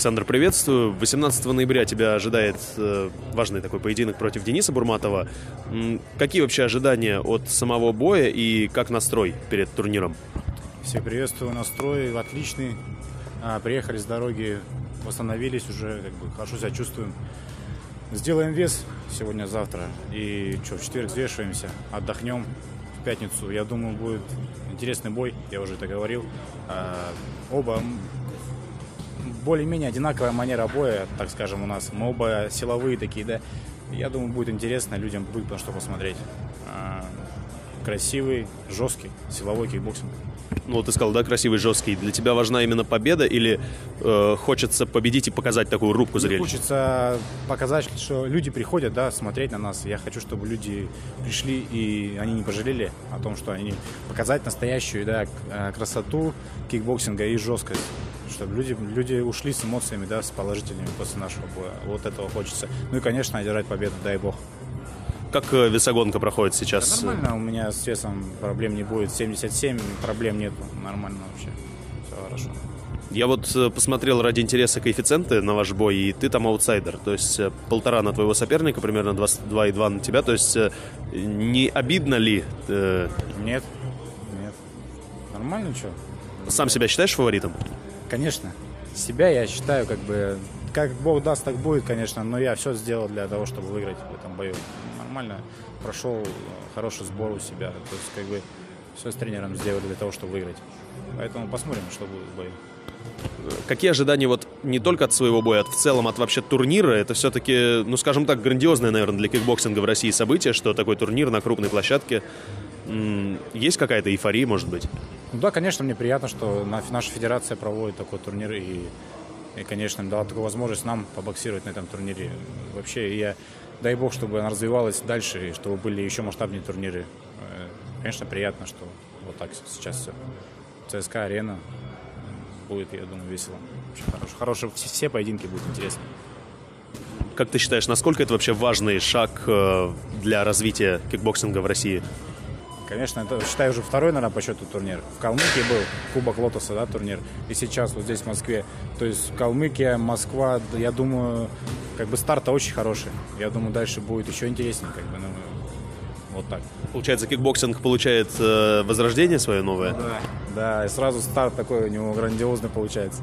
Александр, приветствую. 18 ноября тебя ожидает э, важный такой поединок против Дениса Бурматова. Какие вообще ожидания от самого боя и как настрой перед турниром? Всех приветствую, настрой отличный. А, приехали с дороги, восстановились уже, как бы хорошо себя чувствуем. Сделаем вес сегодня-завтра и что, в четверг взвешиваемся, отдохнем. В пятницу, я думаю, будет интересный бой, я уже это говорил. А, оба более-менее одинаковая манера боя, так скажем, у нас. Мы оба силовые такие, да. Я думаю, будет интересно, людям будет на что посмотреть. А, красивый, жесткий, силовой кикбоксинг. Ну, вот ты сказал, да, красивый, жесткий. Для тебя важна именно победа или э, хочется победить и показать такую рубку Мне зрелищ? хочется показать, что люди приходят, да, смотреть на нас. Я хочу, чтобы люди пришли и они не пожалели о том, что они показать настоящую, да, э, красоту кикбоксинга и жесткость. Чтобы люди, люди ушли с эмоциями, да, с положительными после нашего боя. Вот этого хочется. Ну и, конечно, одержать победу, дай бог. Как э, весогонка проходит Да сейчас? нормально, у меня с весом проблем не будет. 77, проблем нету. Нормально вообще. Все хорошо. Я вот э, посмотрел ради интереса коэффициенты на ваш бой, и ты там аутсайдер. То есть э, полтора на твоего соперника, примерно 2,2 на тебя. То есть не обидно ли? Нет, нет. Нормально, что? сам себя считаешь фаворитом? Конечно. Себя я считаю, как бы, как Бог даст, так будет, конечно, но я все сделал для того, чтобы выиграть в этом бою. Нормально прошел хороший сбор у себя. То есть, как бы, все с тренером сделали для того, чтобы выиграть. Поэтому посмотрим, что будет в бою. Какие ожидания вот не только от своего боя, а в целом от вообще турнира? Это все-таки, ну скажем так, грандиозное, наверное, для кикбоксинга в России событие, что такой турнир на крупной площадке. Есть какая-то эйфория, может быть? Ну да, конечно, мне приятно, что на- наша федерация проводит такой турнир и, и, конечно, дала такую возможность нам побоксировать на этом турнире. Вообще, я дай бог, чтобы она развивалась дальше, и чтобы были еще масштабнее турниры. Э, Конечно, приятно, что вот так сейчас все. ЦСКА арена будет, я думаю, весело. Хорошо. Хорошие, все, все поединки будут интересны. Как ты считаешь, насколько это вообще важный шаг э, для развития кикбоксинга в России? Конечно, это, считаю, уже второй, наверное, по счету турнир. В Калмыкии был Кубок Лотоса, да, турнир. И сейчас вот здесь, в Москве. То есть Калмыкия, Москва, я думаю, как бы старт очень хороший. Я думаю, дальше будет еще интереснее, как бы, ну, вот так. Получается, кикбоксинг получает э, возрождение свое новое? Да. Да, и сразу старт такой у него грандиозный получается.